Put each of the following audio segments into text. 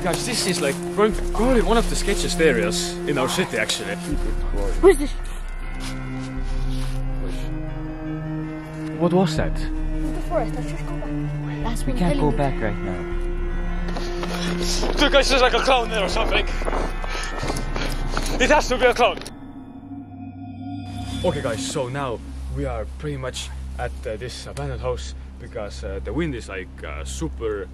because this is like probably one of the sketchiest areas in our city actually. Where's this? What was that? The forest. Let's just go back. That's We can't go back right now. Dude, guys, there's like a clown there or something. It has to be a clown. Okay, guys, so now we are pretty much at uh, this abandoned house because uh, the wind is like uh, super,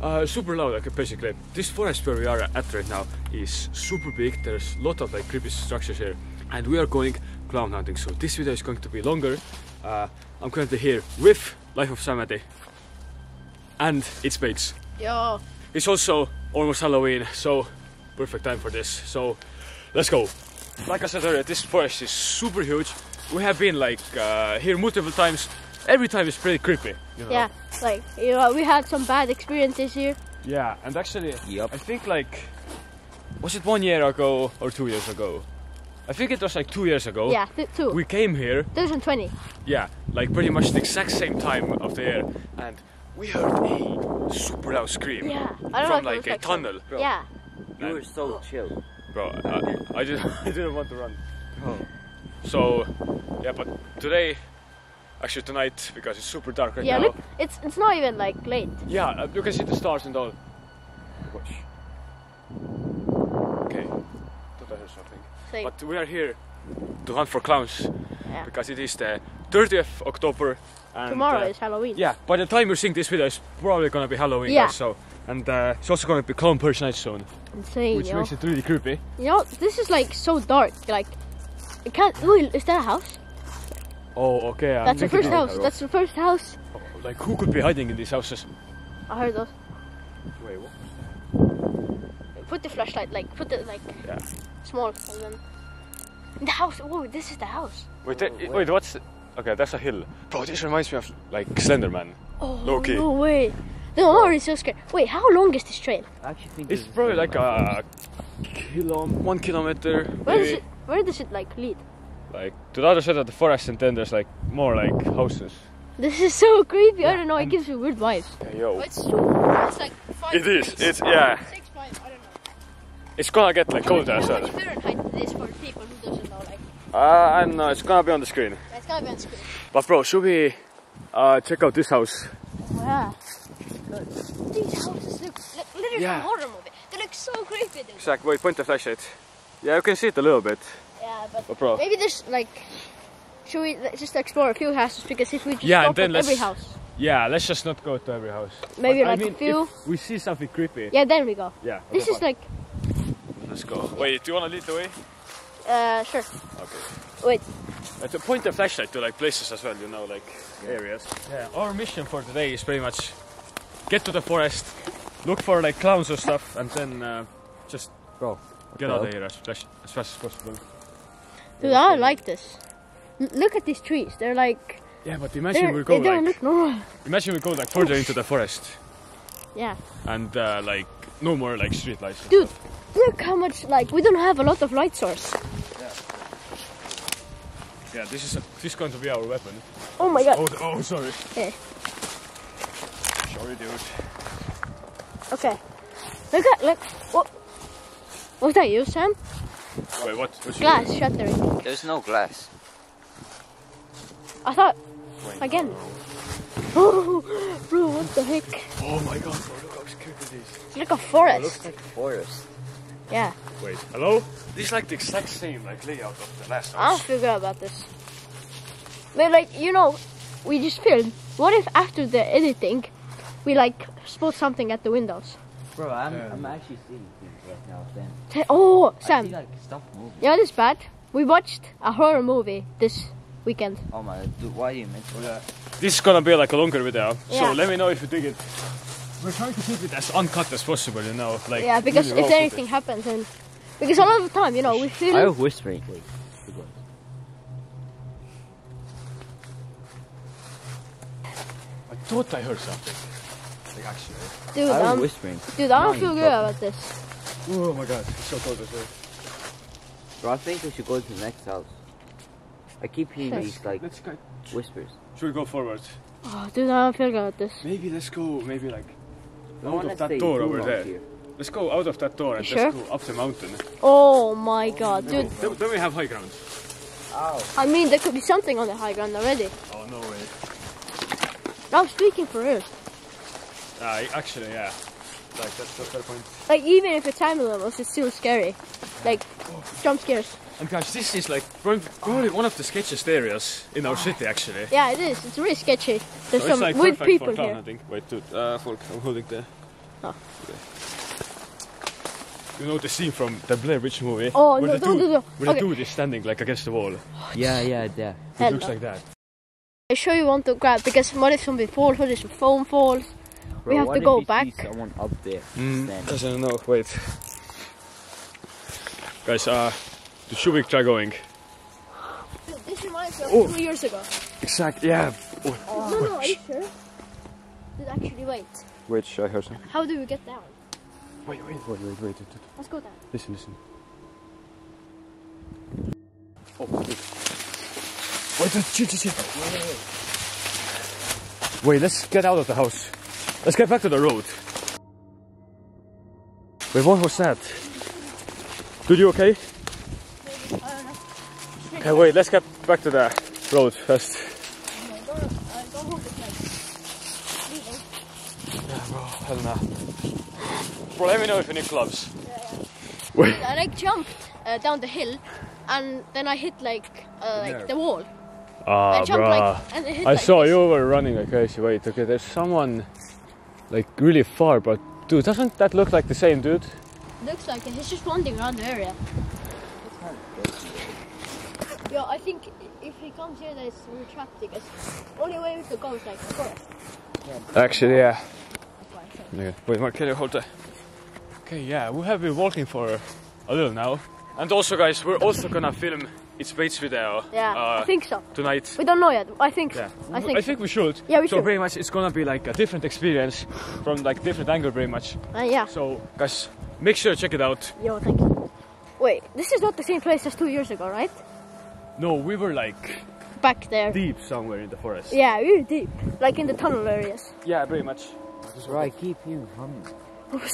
uh, super loud. Like basically, this forest where we are at right now is super big. There's a lot of like creepy structures here, and we are going clown hunting. So this video is going to be longer. Uh, I'm currently here with Life of Sammedy, and it's Bates. Yeah. It's also almost Halloween, so perfect time for this. So let's go. Like I said earlier, this forest is super huge. We have been like uh, here multiple times. Every time it's pretty creepy. You know? Yeah. Like you know, we had some bad experiences here. Yeah, and actually, Yup. I think like was it one year ago or two years ago? I think it was like two years ago. Yeah. Th- two. We came here, 2020. yeah, like pretty much the exact same time of the year, and we heard a super loud scream Yeah. From know. if like a tunnel. Bro. Yeah. You were so chill. Bro, I, I didn't, I didn't want to run. Bro. So, yeah, but today, actually tonight, because it's super dark right Yeah. now. Look, it's it's not even like late. Yeah, uh, you can see the stars and all. Watch. Okay, thought I heard something. So But we are here to hunt for clowns Yeah. because it is the 30th October. And, tomorrow uh, is Halloween. Yeah, by the time you're seeing this video, it's probably gonna be Halloween. Yeah. so, and uh, it's also gonna be Clown Purge Night soon, Insane. which know. makes it really creepy. You know, this is like so dark. Like, it can't. Wait, is that a house? Oh, okay. I'm That's the first house. That's the first house. Like, who could be hiding in these houses? I heard those. Wait, what? Put the flashlight. Like, put the like Yeah. small, and then the house. Whoa, this is the house. Wait, uh, wait, what's? The... Okay, that's a hill. Bro, this reminds me of like Slenderman. Oh Low-key. no way. No, I'm already so scared. Wait, how long is this trail? I actually think It's probably like a kilo, one kilometer. Where does it? Where does it like lead? Like to the other side of the forest, and then there's like more like houses. This is so creepy. I don't know. It gives me weird vibes. Yeah, yo, It's true. It's like five. it is. It's yeah. Six five. I don't know. It's gonna get like colder as well. Fahrenheit is for people who doesn't know. Like, Uh, I don't know. It's gonna be on the screen. it's gotta be on the screen. But bro, should we uh, check out this house? Yeah. These houses look like literally Yeah. horror movie. They look so creepy, dude. Zach, wait, point the flashlight. Yeah, you can see it a little bit. Yeah, but But bro, maybe there's like. Should we just explore a few houses? Because if we just Yeah, and stop then every let's- house, yeah, let's just not go to every house. maybe But, I like mean, a few. If we see something creepy. Yeah, then we go. Yeah. This okay, is like. Let's go. Wait, do you wanna lead the way? Uh, sure. Okay. Wait. Uh, to point the flashlight to like places as well, you know, like areas. Yeah. Our mission for today is pretty much get to the forest, look for like clowns or stuff, and then uh, just Bro. get out of here as, flash, as fast as possible. Dude, I like this. L- look at these trees. They're like. Yeah, but imagine They're, we they go don't like look normal. imagine we go like further into the forest Yeah. and uh, like no more like street lights. Dude, stuff. look how much like we don't have a lot of light source. Yeah, Yeah, this is a, this is going to be our weapon. Oh my god. Oh, oh, sorry. Okay. Sorry, dude. Okay. Look at look. What? Was that you, Sam? Wait, what? What's Glass shattering. There's no glass. I thought again. Oh, bro, what the heck? Oh my god, bro, look how creepy it is. It's like a forest. It forest. looks like forest. Yeah. Wait, hello? This is like the exact same like layout of the last I don't house. feel good about this. But like you know, we just filmed. What if after the editing, we like spot something at the windows? Bro, I'm, Yeah. I'm actually seeing things right now, Sam. Say, oh, I see Sam. like stuff moving. You know this bad? We watched a horror movie this weekend. Oh my, dude, why do you mention that? This is gonna be like a longer video, Yeah. so let me know if you dig it. We're trying to keep it as uncut as possible, you know, like yeah, because really if raw anything happens, and because a lot of the time, you know, we I film. was whispering. Wait, good one. footage. I thought I heard something. Like actually. Dude, I was um, whispering. dude, I don't Mine feel good dropped. about this. Oh my god, it's so cold as well. Bro, I think we should go to the next house. I keep hearing Sure. these like Let's go. whispers. Should we go forward? Oh, dude, I don't feel good about this. Maybe let's go. Maybe like I out of that door over there. here. let's go out of that door and Sure. let's go up the mountain. Oh my god, dude. Then, then we have high ground. I mean, there could be something on the high ground already. Oh no way. I'm speaking for real. Uh, actually, yeah. Like that's the fair point. Like, even if it's time levels, it's still scary. Like, jump scares. And guys, this is like probably one of the sketchiest areas in our city, actually. Yeah, it is. It's really sketchy. There's So some like weird people for clown here. hunting. Wait, dude, uh, folk, I'm holding the. Oh. Okay. You know the scene from the Blair Witch movie? Oh, where no, the don't dude, do that. Where Okay. the dude is standing like against the wall. It Yeah, yeah, yeah. Hello. looks like that. I sure you want to grab because what if somebody falls? What if some phone falls? Bro, have to go you see back. someone up there. Mm, Then- I don't know. Wait. Guys, uh, should we try going? This reminds me of Oh. two years ago. Exactly. Yeah. No, no, are you sure? Dude, actually, wait. Wait, I heard something. How do we get down? Wait, wait, wait, wait, wait. dude, dude. Let's go down. Listen, listen. Oh, wait. Wait, dude, shit, shit, shit. Wait, let's get out of the house. Let's get back to the road. Wait, what was that? Dude, you okay? I don't know. Okay, wait, let's get back to the road first. No, don't, don't hold it like. leave it. Yeah, bro, I don't know. Bro, let me know if you need gloves. Wait. I like jumped uh, down the hill, and then I hit like uh, like Yeah. the wall. Ah, I jumped bro. like and it hit I like saw this. you were running like crazy. Wait, okay, there's someone like really far, but dude, doesn't that look like the same dude? Looks like it. He's just wandering around the area. Yeah, I think if he comes here, then we're trapped because only way we could go is like the forest. Actually, yeah. That's why I yeah. Wait, Mark, can you hold that? Okay, yeah, we have been walking for a little now. And also, guys, we're also gonna film its Bates video Yeah, uh, I think so. tonight. We don't know yet. I think. Yeah, I think. I think we should. Yeah, we so should. pretty much, it's gonna be like a different experience from like different angle, very much. Uh, yeah. So, guys, make sure to check it out. Yo, thank you. Wait, this is not the same place as two years ago, right? No, we were like Back there. deep somewhere in the forest. Yeah, we were deep, like in the tunnel areas. Yeah, very much. Bro, I keep hearing humming.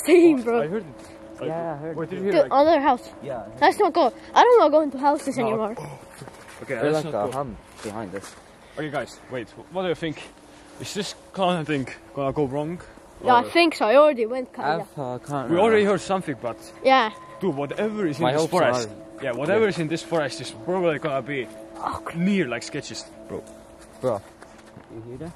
Same, I bro. heard it. Like, Yeah, I heard Wait, did you hear The like? other house. Yeah. Let's not go. I don't want to go into houses No. anymore. Okay, There's like not a go. hum behind us. Okay, guys, wait. What do you think? Is this kind of thing gonna go wrong? Yeah, I think so. I already went kinda. I've uh, can't we already heard something, but Yeah. dude, whatever is in My this forest, are- yeah, whatever is in this forest is probably gonna be Oh, near like sketches, bro. Bro, you hear that?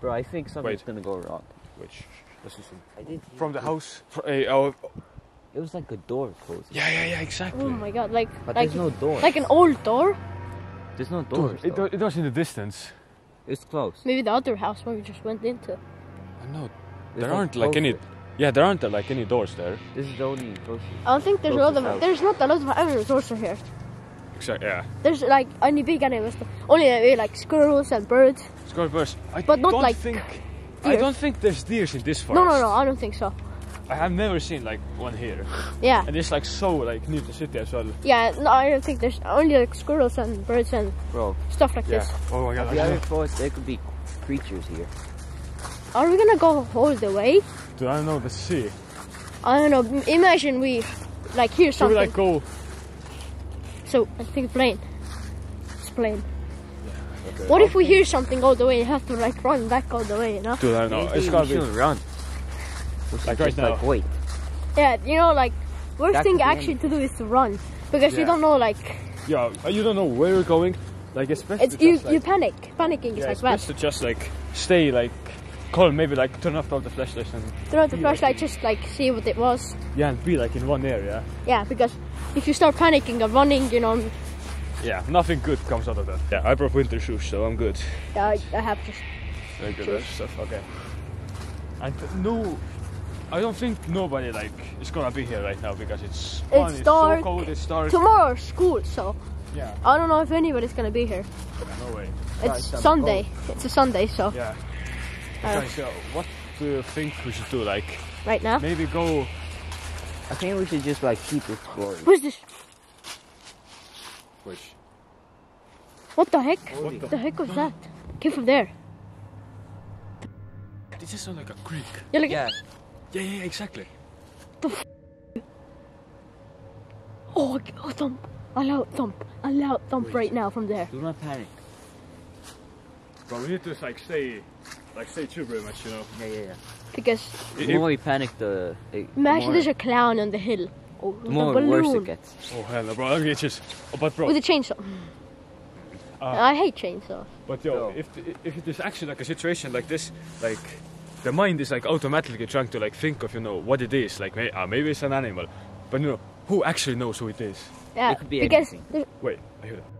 Bro, I think something's Wait. gonna go wrong. Which, let's listen. I did. From the house, fr- eh, oh, It was like a door closing. yeah, yeah, yeah, exactly. Oh my god, like But like there's no door. like an old door. there's no doors. Dude, it, though. it was in the distance. It's closed. Maybe the other house where we just went into. I know. There no aren't like any. closed. Yeah, there aren't uh, like any doors there. This is the only closest. I don't think there's a lot of house. there's not a lot of other resources here. Exactly. Yeah. There's like only big animals, only like squirrels and birds. Scarlet birds. I But not don't like think. I don't think there's deers in this forest. no, no, no, I don't think so. I have never seen like one here, Yeah, and it's like so like near the city as well. yeah, no, I don't think there's only like squirrels and birds and Bro, stuff like Yeah. this. Oh my god. have you ever thought there could be creatures here? Are we gonna go all the way? Dude, I don't know the sea. I don't know. Imagine we like hear Should we something. like go? So I think plane. It's plane. Okay. What if we hear something all the way and have to like run back all the way? You know? Dude, I don't know. Maybe It's we gotta be. shouldn't run. We should Like right just, now. Like, wait. Yeah, you know, like worst That thing actually to do is to run because you don't know like Yeah, uh, you don't know where you're going. Like it's best it's to you just, like, you panic. Panicking is yeah, like it's bad. best to just like stay like calm. Maybe like turn off all the flashlights and Throw out the be, like, flashlight, just like see what it was. yeah, and be like in one area. Yeah, because if you start panicking and running, you know, Yeah, nothing good comes out of that. Yeah, I brought winter shoes, so I'm good. yeah, I, I have just Very good Shoes. stuff. Okay. And no, I don't think nobody like is gonna be here right now because it's one, It's it's dark. so cold. It's dark. tomorrow school, so Yeah, I don't know if anybody's gonna be here. no way. It's Guys, I'm Sunday. It's a Sunday, so Yeah. Uh, Guys, uh, what do you think we should do? Like right now. maybe go. I think we should just like keep exploring. What's this? Which? What the heck? What What the heck was that? Came from there. This just sounds like a creek. Yeah, like, Yeah. Yeah, yeah, yeah, exactly. oh, oh, thump. A loud thump. A loud thump Wait. right now from there. Do not panic. But we need to like stay, like stay true very much, you know. Yeah, yeah, yeah. Because The more we panic, the, the imagine more, there's a clown on the hill. Oh, the more balloon. worse it gets. Oh hell no, bro, I'm itches. Oh, but bro, With a chainsaw. uh, I hate chainsaws. but yo, No. if if it is actually like a situation like this, like the mind is like automatically trying to like think of you know what it is. Like may, uh, maybe it's an animal, but you know who actually knows who it is? Yeah, It could be because anything. there's- Wait, I hear that.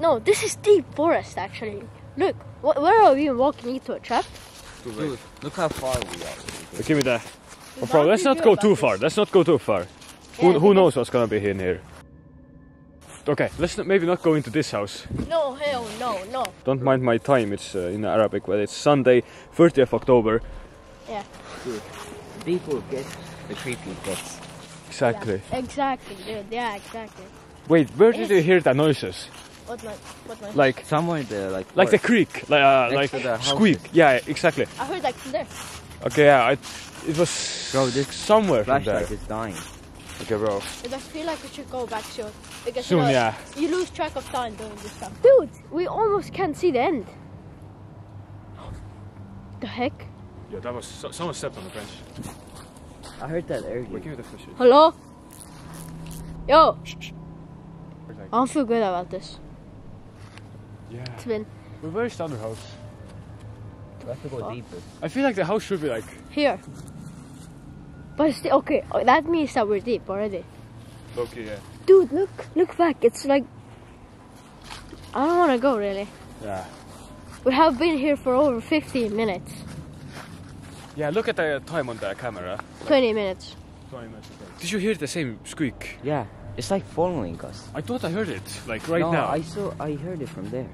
no, this is deep forest actually. Look, wh- where are we walking into a trap? Dude, look how far we are. But give me that. Oh, bro, let's not go too this. far. Let's not go too far. Yeah, who who knows what's gonna be in here? Okay, let's not, maybe not go into this house. No, hell no, no. Don't mind my time. It's uh, in Arabic, but it's Sunday, 30th October. Dude, people get the creepy it gets. Exactly. Yeah, exactly, dude. Yeah, exactly. Wait, where did Yes. you hear the noises? What my, what my. Like, Somewhere in the like. like the forest. creak, like, uh, like to the houses. squeak. Yeah, exactly. I heard like from there. Okay, yeah, I, it was Bro, this somewhere from flashlight there. is dying. Okay, bro. But I feel like we should go back soon. Because Soon, you, know, yeah. you lose track of time doing this stuff. Dude, we almost can't see the end. The heck? Yeah, that was so, someone stepped on the bench. I heard that Wait, earlier. give me the flashlight. Hello? Yo, Shh, shh. Where's? I don't feel good about this. Yeah. It's been But where's the other house? We have to go deeper. I feel like the house should be like. here. But it's still, okay, oh, that means that we're deep already. Okay, yeah. Dude, look, look back. It's like. I don't want to go really. Yeah. We have been here for over 15 minutes. Yeah, look at the time on the camera. 20 minutes. 20 minutes ago. Did you hear the same squeak? Yeah, it's like following us. I thought I heard it, like right no, now. I saw. I heard it from there.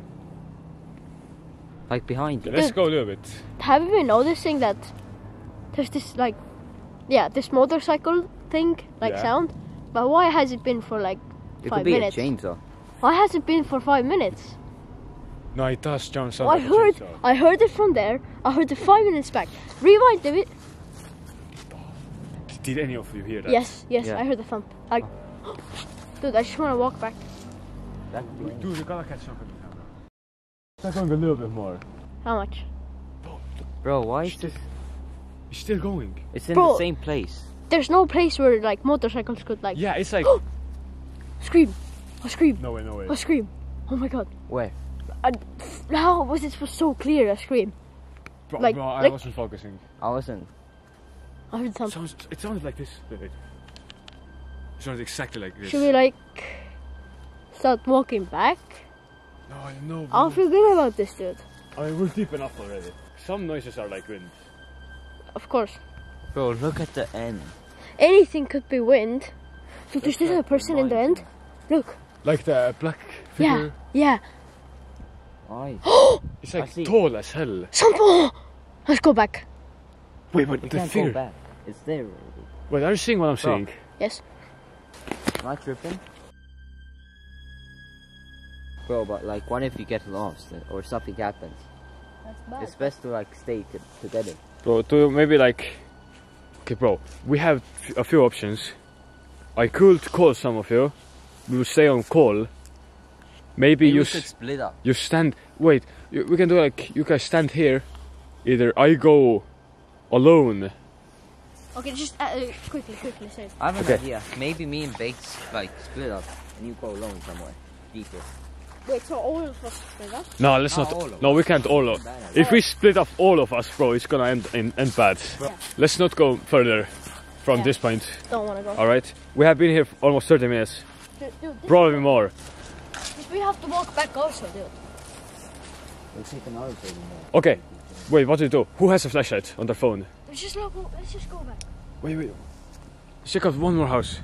Like behind Okay, you. let's go a little bit. Have you been noticing that there's this like, yeah, this motorcycle thing, like Yeah. sound? But why has it been for like It five could be minutes? a chainsaw. Why has it been for five minutes? No, it does sound sound I like heard, chainsaw. I heard it from there. I heard it five minutes back. Rewind a bit. Did any of you hear that? Yes, yes, Yeah. I heard the thump. Like, dude, I just want to walk back. That could be Dude, you gotta catch something on camera. Start going a little bit more. How much? Bro, why is this? It's still going. It's in Bro. the same place. There's no place where like motorcycles could like Yeah, it's like. scream. I scream. no way, no way. I scream. Oh my god. Where? I, how was it so clear? I scream. Bro, like- bro, I like- wasn't focusing. I wasn't. I heard something. It, sounds, it sounded like this. Wait, wait. It sounded exactly like this. Should we like start walking back? No, I know. I don't feel good about this, dude. I mean, we're deep enough already. Some noises are like wind. Of course, Bro, look at the end. anything could be wind. So there's this a person in the end. Look. Like the black Yeah. figure. Yeah. yeah. Oh. It's like see. tall as hell. Some. Oh, let's go back. Wait, but We the can't figure. go back. It's there already. Wait, are you seeing what I'm Bro. seeing? Yes. Am I tripping? Bro, but like, what if you get lost or something happens? That's bad. It's best to like stay together. Bro, to maybe like. Okay, bro, we have a few options. I could call some of you. We will stay on call. Maybe Maybe you should split up. you stand. Wait, you, we can do like you guys stand here. Either I go alone. Okay, just uh, uh, quickly, quickly say. it. I have an Okay. idea. Maybe me and Bates like split up and you go alone somewhere deeper. Wait, so all of us split up? No, let's Not not. all of no, we can't all. Of, if we split up all of us, bro, it's gonna end in, end bad. Yeah. Let's not go further from Yeah. this point. Don't want to go. All right, we have been here for almost 30 minutes, Dude, dude, probably more. we have to walk back also, dude. We'll take another thing more. Okay, wait, what do you do? Who has a flashlight on their phone? Let's just not go. Let's just go back. Wait, wait. Check out one more house.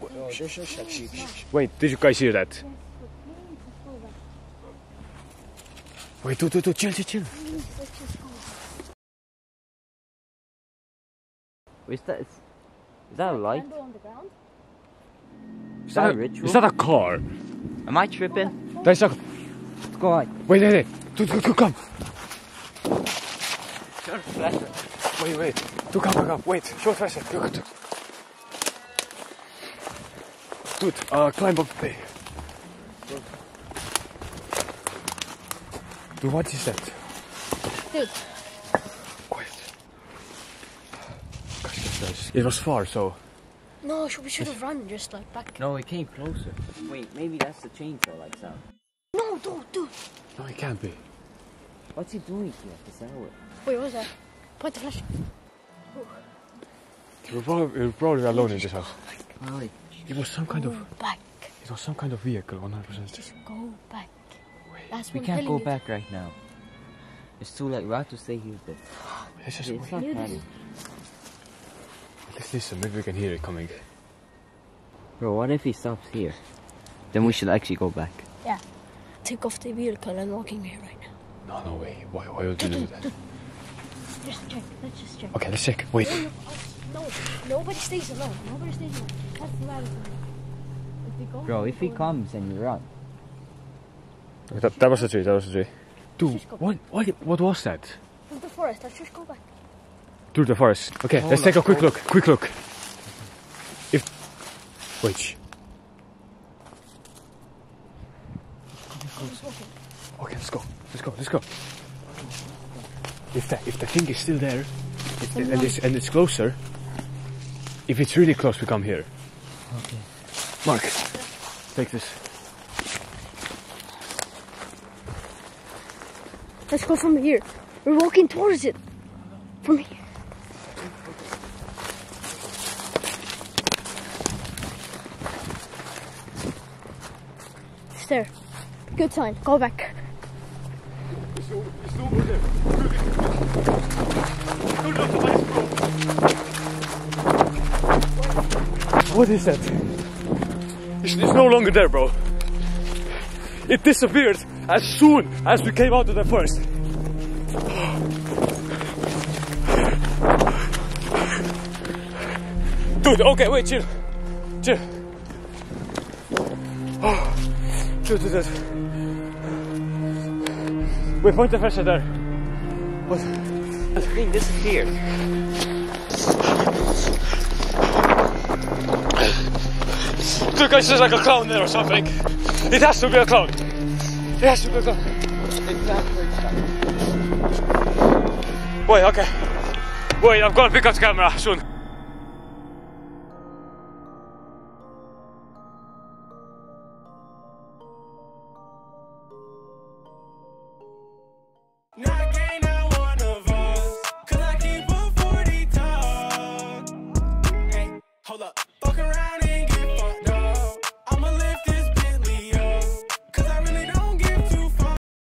Oh, oh this is like Wait, did you guys hear that? Wait, do, do, do, chill, chill, chill. Is that, is, is that a light? on the ground? Is Is that, that a a, ritual? is that a car? Am I tripping? That's a. Let's go on. Wait, wait, wait. Dude, dude, dude, come. Short flashlight. Wait, wait. Du, come, come, wait. Short flashlight. Look, look. Dude, uh, climb up there. Dude, what is that? Dude, Quiet. Gosh, guys, It was far, so. no, we should have run just like back. No, it came closer. Wait, maybe that's the chainsaw like sound. No, dude, dude. No, it can't be. What's he doing here at this hour? Wait, what was that? Point the flash. We're probably, we're probably alone in this house. Molly. It was some kind Go of. back. It was some kind of vehicle, 100%. Just go back. That's We can't go you. back right now. It's too late. We have to stay here. But Let's just it's not You. Let's listen. Maybe we can hear it coming. Bro, what if he stops here? Then we should actually go back. Yeah. Take off the vehicle and walking here right now. No, no way. Why, why would you do that? Just check. Let's just check. Okay, let's check. Wait. No, no, no, nobody stays alone. Nobody stays alone. That's the matter. If Bro, if he comes and you run. That, that was the tree. That was the tree. Dude, what, what, what was that? Through the forest. Let's just go back. Through the forest. Okay, Hold let's take a quick hold- look. Quick look. If. Wait. Okay, let's go. Let's go. Let's go. If the if the thing is still there, if the, and it's and it's closer. If it's really close, we come here. Okay. Mark, take this. Let's go from here. We're walking towards it. From here. It's there. Good sign. Go back. What is that? It's, it's no longer there, bro. It disappeared as soon as we came out of the forest. Dude, okay, wait, chill. Chill. Oh, dude, dude, dude. Wait, point the flashlight there. What? The thing disappeared. Dude, guys, there's like a clown there or something. It has to be a clown. It to be a clown. Wait, okay. Wait, I've got to pick up the camera soon.